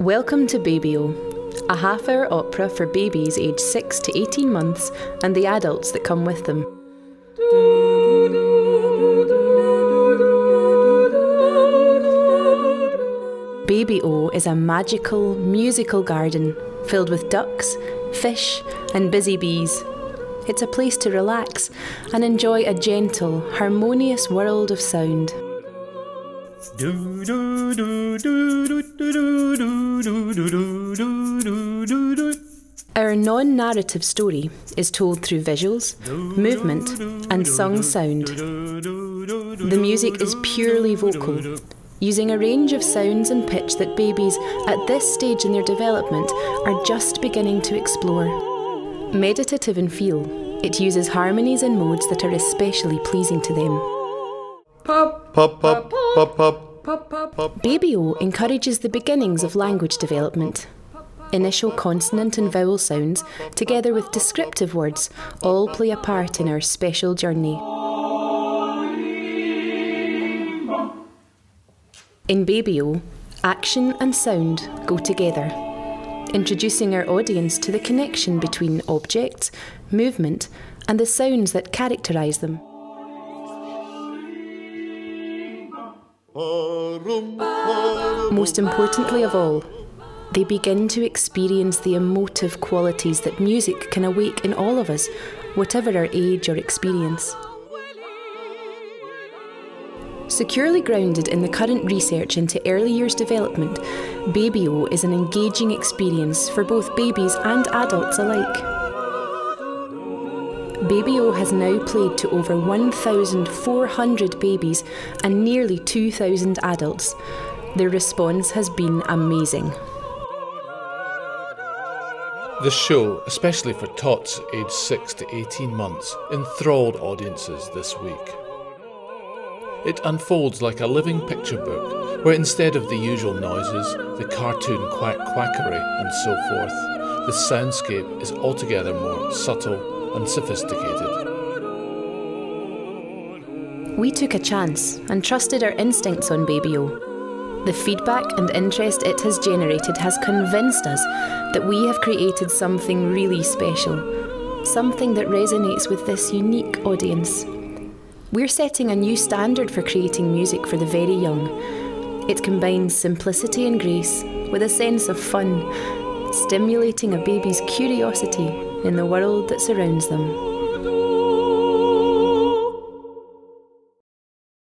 Welcome to Baby-O, a half hour opera for babies aged 6 to 18 months and the adults that come with them. Baby-O is a magical, musical garden filled with ducks, fish, and busy bees. It's a place to relax and enjoy a gentle, harmonious world of sound. Our non narrative story is told through visuals, movement, and sung sound. The music is purely vocal, using a range of sounds and pitch that babies at this stage in their development are just beginning to explore. Meditative in feel, it uses harmonies and modes that are especially pleasing to them. Pop, pop, pop, pop, pop, pop, pop. Baby-O encourages the beginnings of language development. Initial consonant and vowel sounds, together with descriptive words, all play a part in our special journey. In Baby-O, action and sound go together, introducing our audience to the connection between objects, movement, and the sounds that characterise them. Most importantly of all, they begin to experience the emotive qualities that music can awake in all of us, whatever our age or experience. Securely grounded in the current research into early years development, Baby-O is an engaging experience for both babies and adults alike. Baby-O has now played to over 1,400 babies and nearly 2,000 adults. Their response has been amazing. The show, especially for tots aged 6 to 18 months, enthralled audiences this week. It unfolds like a living picture book, where instead of the usual noises, the cartoon quack quackery, and so forth, the soundscape is altogether more subtle and sophisticated. We took a chance and trusted our instincts on Baby-O. The feedback and interest it has generated has convinced us that we have created something really special, something that resonates with this unique audience. We're setting a new standard for creating music for the very young. It combines simplicity and grace with a sense of fun, stimulating a baby's curiosity in the world that surrounds them.